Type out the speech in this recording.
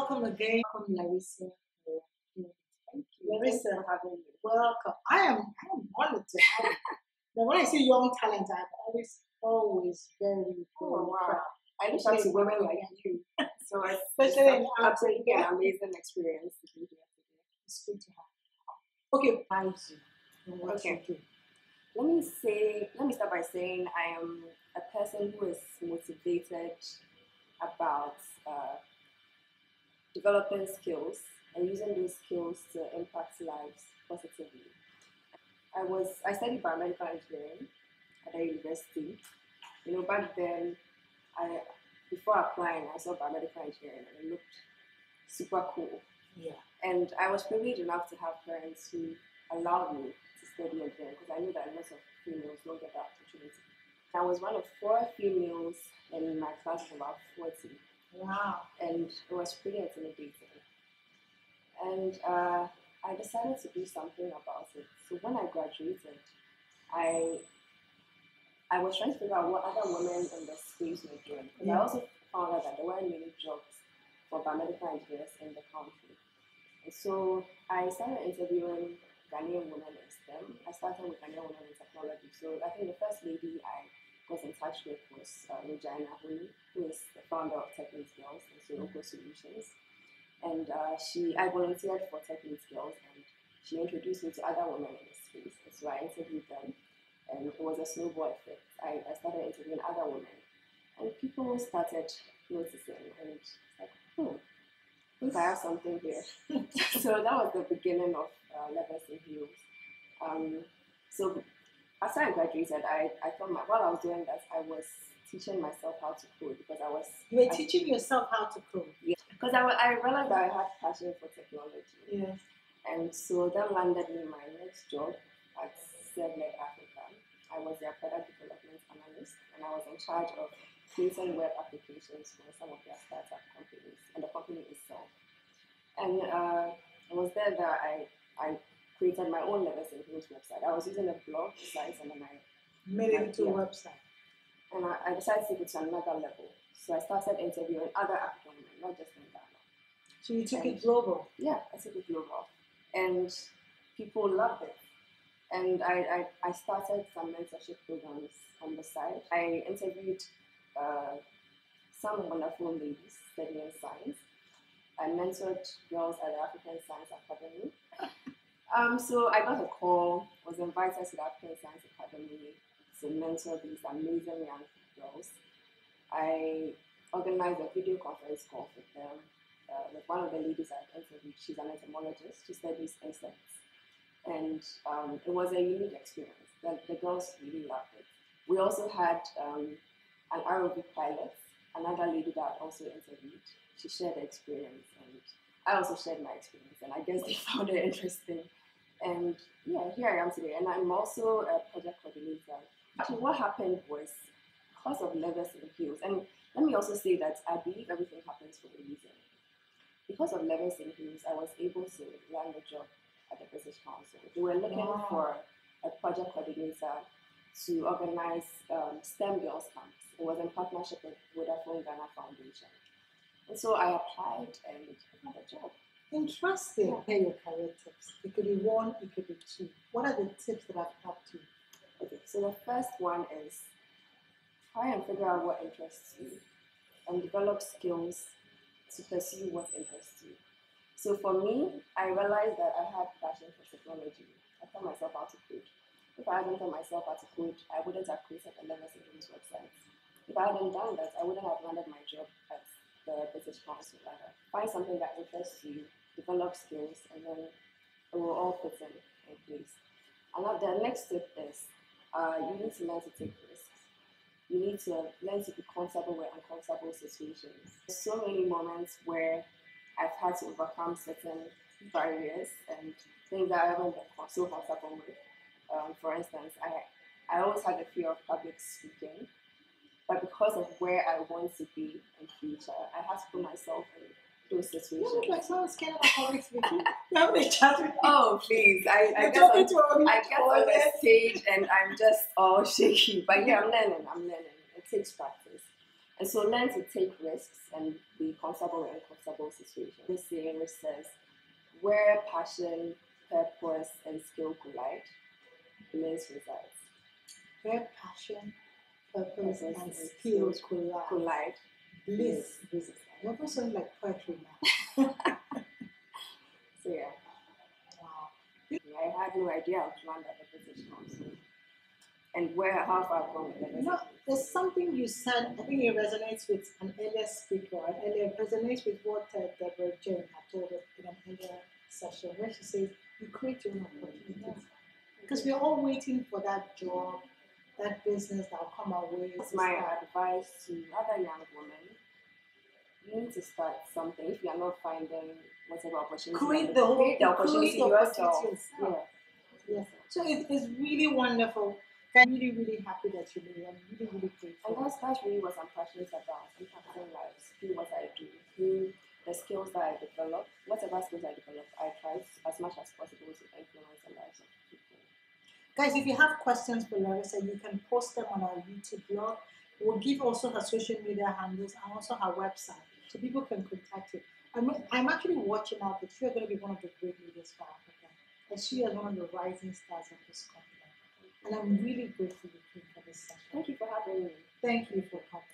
welcome again. Welcome, Larisa. Thank you. Larisa, having me. welcome. I am I am honored to have you. now, when I say young talent, I'm always always very, very Oh, wow. proud. I look up to women like you. So it's, it's Especially ab- absolutely an Africa. amazing experience to be here today. It's good to have you. Okay, you. Okay. Let me say, let me start by saying I am a person who is motivated about uh, developing skills and using those skills to impact lives positively. I was I studied biomedical engineering at a university. You know, back then, I before applying, I saw biomedical engineering and it looked super cool. Yeah. And I was privileged enough to have parents who allowed me to study engineering because I knew that lots of females don't get that opportunity. I was one of four females in my class of about 40, Wow. and it was pretty intimidating. And uh, I decided to do something about it. So when I graduated, I I was trying to figure out what other women in the space were doing. Because I also found out that there weren't many jobs for biomedical engineers in the country. And so I started interviewing Ghanaian women in STEM. I started with Ghanaian women in technology. So I think the first lady I was in touch with was uh, Regina Honu, who is the founder of Tech Needs Girls and Soronko Solutions. And uh, she, I volunteered for Tech Needs Girls and she introduced me to other women in the space. And so I interviewed them and it was a snowball effect. I, I started interviewing other women and people started noticing and it's like, hmm, I think I have something here. so that was the beginning of uh, Levers in Heels. Um, so after I graduated, I, I thought my, while I was doing that, I was teaching myself how to code because I was You were I- teaching yourself how to code. Yeah. because I, I realized that I had passion for technology. Yeah. And so that landed me my next job at ServNet Africa. I was their product development analyst and I was in charge of creating web applications for some of their startup companies and the company itself. And uh, it was there that I, I created my own Levers in Heels website. I was using a blog site and then I Made it into a website. and I, I decided to take it to another level. So I started interviewing other African women, not just in Ghana. So you took And- it global. Yeah, I took it global. And people loved it. And I, I, I started some mentorship programs on the side. I interviewed uh, some wonderful ladies studying science. I mentored girls at the African Science Academy. Um, so I got a call, was invited to the African Science Academy to mentor these amazing young girls. I organized a video conference call with them uh, with one of the ladies I've interviewed. She's an entomologist. She studies insects. And um, it was a unique experience. The, the girls really loved it. We also had um, an ROV pilot, another lady that I also interviewed. She shared her experience, and I also shared my experience, and I guess they found it interesting. And yeah, here I am today, and I'm also a project coordinator. Actually, what happened was because of Levers in Heels, and let me also say that I believe everything happens for a reason. Because of Levers in Heels, I was able to land a job at the British Council. They were looking Wow. for a project coordinator to organize um, STEM Girls Camps. It was in partnership with Vodafone Ghana Foundation. And so I applied and I got a job. Interesting. Yeah. Here are your career tips. It could be one, it could be two. What are the tips that I have helped you? Okay, so the first one is try and figure out what interests you and develop skills to pursue what interests you. So for me, I realized that I had passion for technology. I taught myself how to code. If I hadn't taught myself how to code, I wouldn't have created a Levers in Heels website. If I hadn't done that, I wouldn't have landed my job at the British Council. Find something that interests you, develop skills, and then it will all fit in, in place. Now the next tip is uh, you need to learn to take risks. You need to learn to be comfortable with uncomfortable situations. There's so many moments where I've had to overcome certain barriers and things that I haven't been so comfortable with. Um, for instance, I I always had a fear of public speaking, but because of where I want to be in future, I had to put myself in those situations. look like someone scared of public speaking. You having a chat with me. Oh please, I, I guess I'm to I get on the stage and I'm just all shaky. But yeah, I'm learning. I'm learning. It takes practice. And so learn to take risks and be comfortable in uncomfortable situations. This saying says, where passion, purpose, and skill collide, bliss resides. Where passion, purpose, and and skills skills collide. Collide, Bliss. resides. You're almost like poetry now. So yeah, Wow. I had no idea I would land at the British Council. And where how far I've gone with it. You know, there's something you said, I think it resonates with an earlier speaker, and it resonates with what uh, Deborah Jane had told us in an earlier session, where she says, you create your own opportunities. Because we're all waiting for that job, that business that'll come our way. That's my start. advice to other young women. You need to start something. If you are not finding whatever opportunity, Create the whole create the opportunity yourself. Yeah. Yeah. So it, it's really wonderful. I'm really, really happy that you're here. I'm really, really And grateful. that's that's really what I'm passionate about. Impacting lives through what I do, through the skills that I develop. Whatever skills I develop, I try as much as possible to influence the lives of people. Guys, if you have questions for Larisa, you can post them on our YouTube blog. We'll give also her social media handles and also her website so people can contact you. I'm, I'm actually watching out that you're going to be one of the great leaders for Africa. And she is one of the rising stars of this continent. And I'm really grateful you came for this session. Thank you for having me. Thank you for coming.